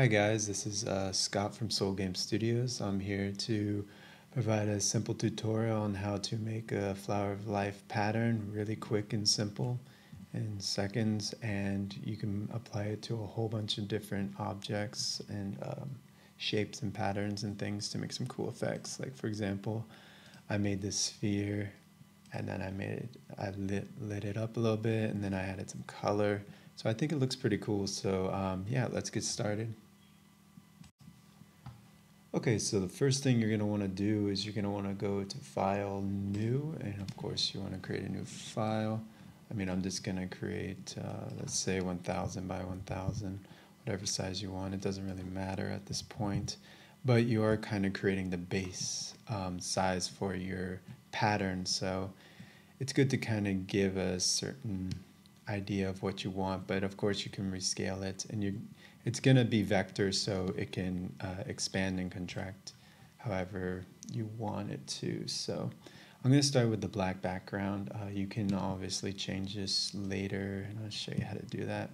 Hi guys, this is uh, Scott from Soul Games Studios. I'm here to provide a simple tutorial on how to make a flower of life pattern really quick and simple in seconds and you can apply it to a whole bunch of different objects and um, shapes and patterns and things to make some cool effects. Like for example, I made this sphere and then I made it, I lit, lit it up a little bit and then I added some color so I think it looks pretty cool. So um, yeah, let's get started. Okay, so the first thing you're going to want to do is you're going to want to go to File, New, and of course you want to create a new file. I mean, I'm just going to create, uh, let's say 1000 by 1000, whatever size you want. It doesn't really matter at this point, but you are kind of creating the base um, size for your pattern. So it's good to kind of give a certain idea of what you want, but of course you can rescale it and you it's going to be vector so it can uh, expand and contract however you want it to. So I'm going to start with the black background. Uh, you can obviously change this later and I'll show you how to do that.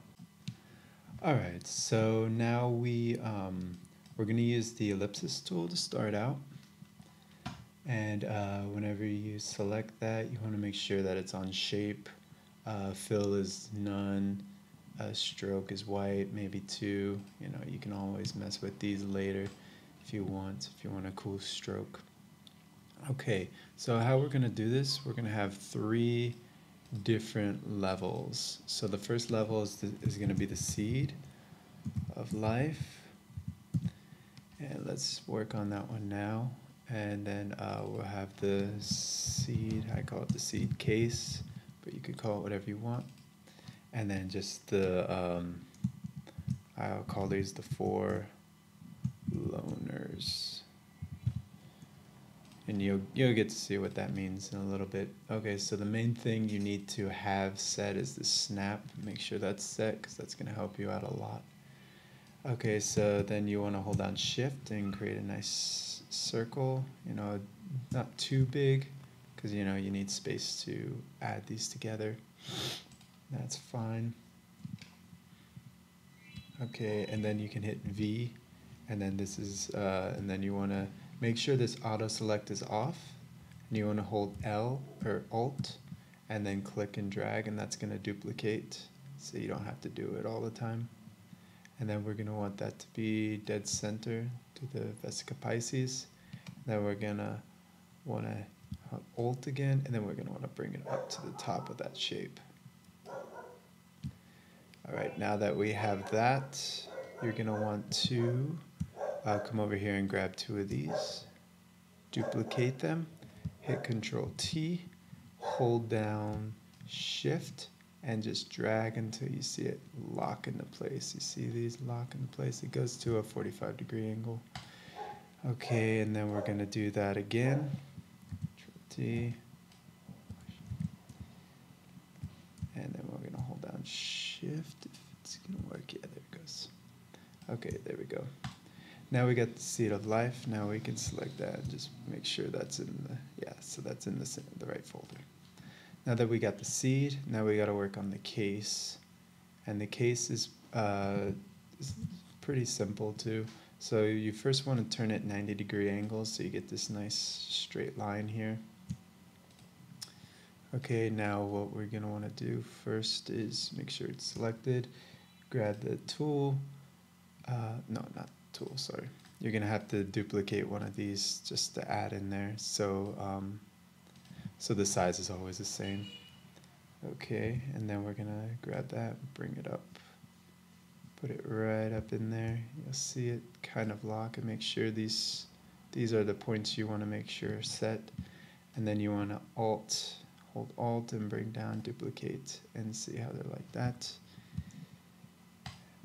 Alright, so now we, um, we're going to use the ellipse tool to start out. And uh, whenever you select that, you want to make sure that it's on shape uh, fill is none. Uh, stroke is white, maybe two. You know, you can always mess with these later if you want, if you want a cool stroke. Okay, so how we're going to do this, we're going to have three different levels. So the first level is, the, is going to be the seed of life. And let's work on that one now. And then uh, we'll have the seed, I call it the seed case but you could call it whatever you want. And then just the, um, I'll call these the four loners. And you'll, you'll get to see what that means in a little bit. Okay, so the main thing you need to have set is the snap. Make sure that's set because that's going to help you out a lot. Okay, so then you want to hold down shift and create a nice circle, you know, not too big because you know you need space to add these together. That's fine. Okay, and then you can hit V, and then this is, uh, and then you want to make sure this auto select is off, and you want to hold L or Alt, and then click and drag, and that's going to duplicate, so you don't have to do it all the time. And then we're going to want that to be dead center to the Vesica Piscis. Then we're going to want to Alt again, and then we're going to want to bring it up to the top of that shape. All right, now that we have that, you're going to want to uh, come over here and grab two of these, duplicate them, hit Control T, hold down Shift, and just drag until you see it lock into place. You see these lock into place? It goes to a 45 degree angle. Okay, and then we're going to do that again. T, And then we're going to hold down shift if it's to work. Yeah, there it goes. Okay, there we go. Now we got the seed of life. Now we can select that just make sure that's in the, yeah, so that's in the, the right folder. Now that we got the seed, now we got to work on the case. And the case is, uh, is pretty simple too. So you first want to turn it 90 degree angles so you get this nice straight line here. Okay, now what we're going to want to do first is make sure it's selected, grab the tool, uh, no, not tool, sorry. You're going to have to duplicate one of these just to add in there so, um, so the size is always the same. Okay, and then we're going to grab that, bring it up, put it right up in there. You'll see it kind of lock and make sure these, these are the points you want to make sure are set. And then you want to Alt hold alt and bring down duplicate and see how they're like that.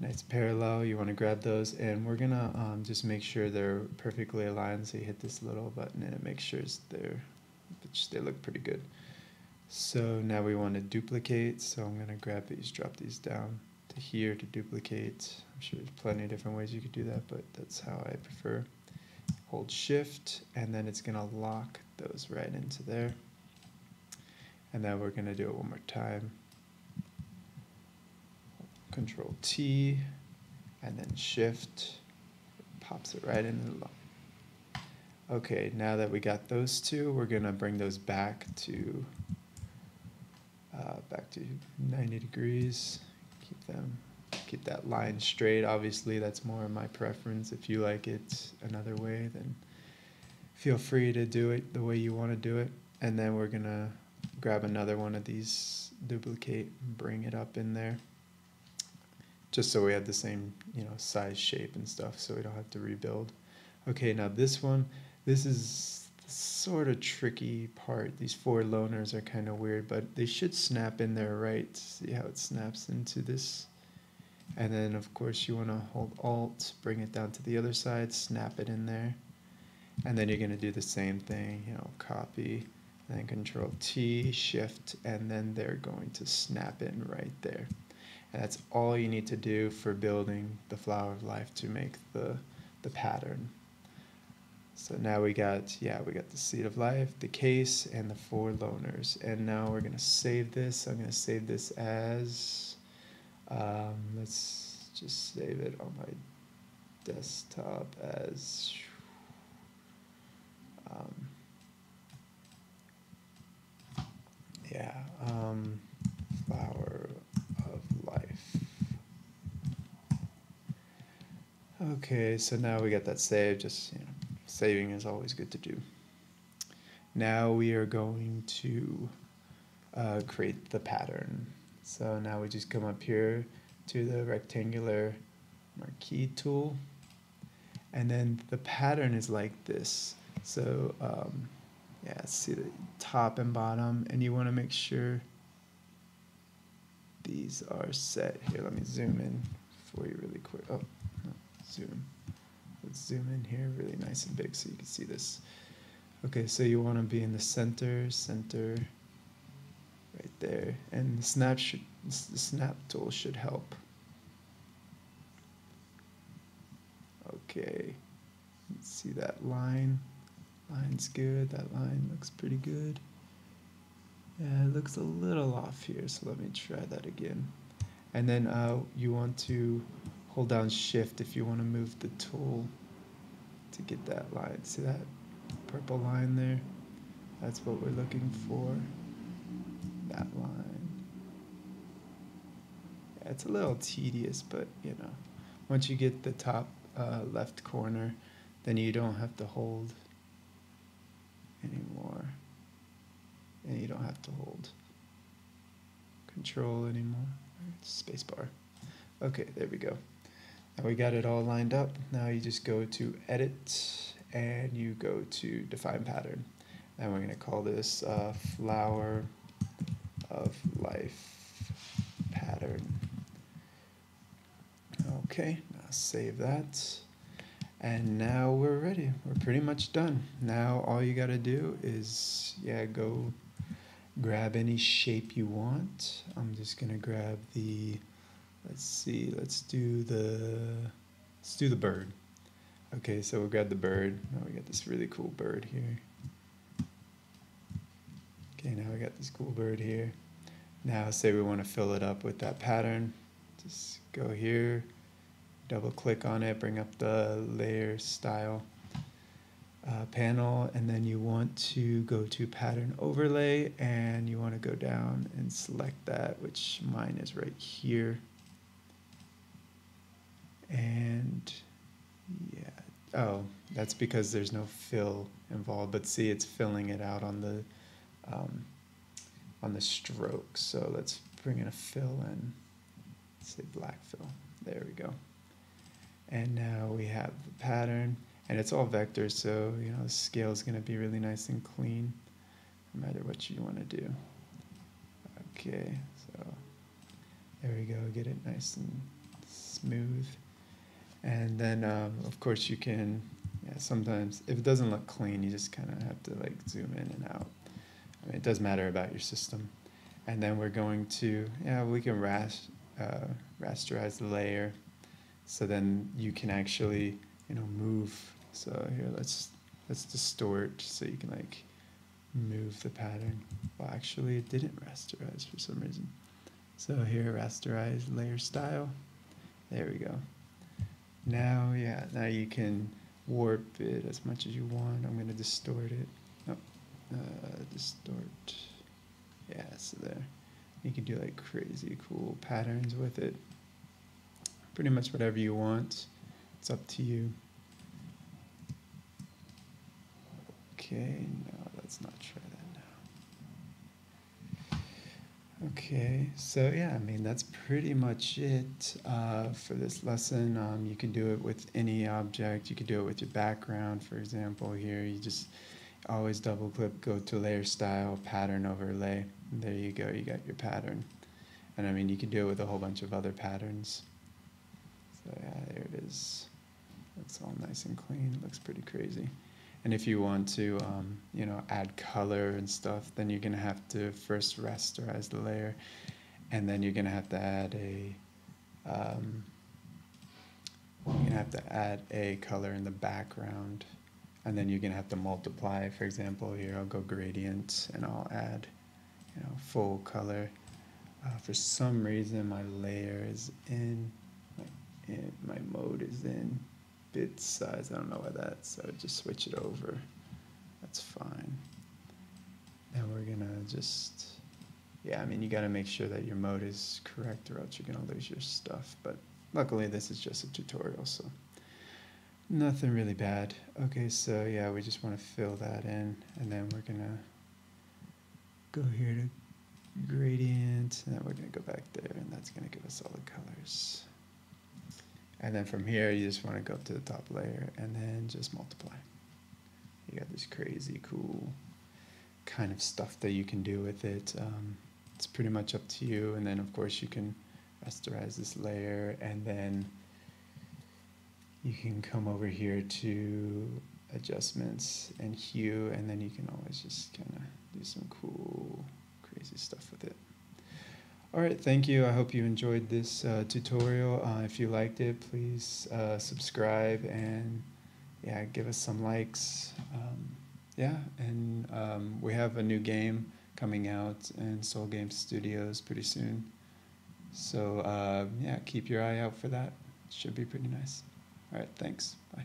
Nice parallel you want to grab those and we're gonna um, just make sure they're perfectly aligned so you hit this little button and it makes sure they're they look pretty good. So now we want to duplicate so I'm gonna grab these drop these down to here to duplicate. I'm sure there's plenty of different ways you could do that but that's how I prefer. Hold shift and then it's gonna lock those right into there and then we're going to do it one more time. Control T, and then shift, pops it right into the line. Okay, now that we got those two, we're gonna bring those back to uh, back to 90 degrees. Keep them, keep that line straight. Obviously, that's more my preference. If you like it another way, then feel free to do it the way you want to do it. And then we're gonna grab another one of these, duplicate, bring it up in there. Just so we have the same, you know, size, shape, and stuff, so we don't have to rebuild. Okay, now this one, this is sort of tricky part. These four loners are kind of weird, but they should snap in there right. See how it snaps into this? And then of course you want to hold Alt, bring it down to the other side, snap it in there. And then you're going to do the same thing, you know, copy, then Control T, Shift, and then they're going to snap in right there. And that's all you need to do for building the flower of life to make the, the pattern. So now we got, yeah, we got the seed of life, the case, and the four loners. And now we're going to save this. I'm going to save this as, um, let's just save it on my desktop as, um, yeah, um, flower of life. Okay, so now we got that saved, just, you know, saving is always good to do. Now we are going to uh, create the pattern. So now we just come up here to the rectangular marquee tool. And then the pattern is like this. So um, yeah, see the top and bottom, and you want to make sure these are set. Here, let me zoom in for you really quick. Oh, no, zoom. Let's zoom in here really nice and big so you can see this. Okay, so you want to be in the center, center, right there. And the snap, should, the snap tool should help. Okay, Let's see that line. Line's good, that line looks pretty good. Yeah, it looks a little off here, so let me try that again. And then uh, you want to hold down shift if you want to move the tool to get that line. See that purple line there? That's what we're looking for. That line. Yeah, it's a little tedious, but you know, once you get the top uh, left corner, then you don't have to hold anymore. And you don't have to hold control anymore. Spacebar. Okay, there we go. Now we got it all lined up. Now you just go to edit and you go to define pattern. And we're going to call this uh, flower of life pattern. Okay, now save that. And now we're ready. We're pretty much done. Now all you got to do is, yeah, go grab any shape you want. I'm just going to grab the Let's see, let's do the, let's do the bird. Okay, so we'll grab the bird. Now we got this really cool bird here. Okay, now we got this cool bird here. Now say we want to fill it up with that pattern. Just go here, double click on it, bring up the layer style uh, panel, and then you want to go to pattern overlay and you want to go down and select that, which mine is right here. And yeah oh that's because there's no fill involved but see it's filling it out on the um, on the stroke. So let's bring in a fill in. Say black fill. There we go. And now we have the pattern and it's all vectors so you know the scale is going to be really nice and clean no matter what you want to do okay so there we go get it nice and smooth and then, um, of course, you can, yeah, sometimes, if it doesn't look clean, you just kind of have to like zoom in and out. I mean, it does matter about your system. And then we're going to, yeah, we can ras uh, rasterize the layer. So then you can actually, you know, move. So here, let's, let's distort so you can like move the pattern. Well, actually, it didn't rasterize for some reason. So here, rasterize layer style. There we go. Now, yeah, now you can warp it as much as you want. I'm gonna distort it. Oh, uh, distort. Yeah, so there. You can do like crazy cool patterns with it. Pretty much whatever you want. It's up to you. Okay, no, let's not try that now. Okay, so yeah, I mean, that's pretty much it uh, for this lesson. Um, you can do it with any object. You can do it with your background, for example, here. You just always double click, go to layer style, pattern overlay. There you go, you got your pattern. And I mean, you can do it with a whole bunch of other patterns. So yeah, there it is. Looks all nice and clean. It Looks pretty crazy. And if you want to, um, you know, add color and stuff, then you're gonna have to first rasterize the layer, and then you're gonna have to add a, um, you're gonna have to add a color in the background, and then you're gonna have to multiply. For example, here I'll go gradient, and I'll add, you know, full color. Uh, for some reason, my layer is in, my, in, my mode is in bit size. I don't know why that, so just switch it over. That's fine. And we're gonna just, yeah, I mean, you gotta make sure that your mode is correct or else you're gonna lose your stuff. But luckily this is just a tutorial, so nothing really bad. Okay, so yeah, we just wanna fill that in and then we're gonna go here to gradient and then we're gonna go back there and that's gonna give us all the colors. And then from here, you just want to go up to the top layer and then just multiply. You got this crazy cool kind of stuff that you can do with it. Um, it's pretty much up to you. And then of course you can rasterize this layer and then you can come over here to adjustments and hue and then you can always just kind of do some cool crazy stuff. All right, thank you. I hope you enjoyed this uh, tutorial. Uh, if you liked it, please uh, subscribe and yeah, give us some likes. Um, yeah, and um, we have a new game coming out in Soul Games Studios pretty soon. So uh, yeah, keep your eye out for that. Should be pretty nice. All right, thanks. Bye.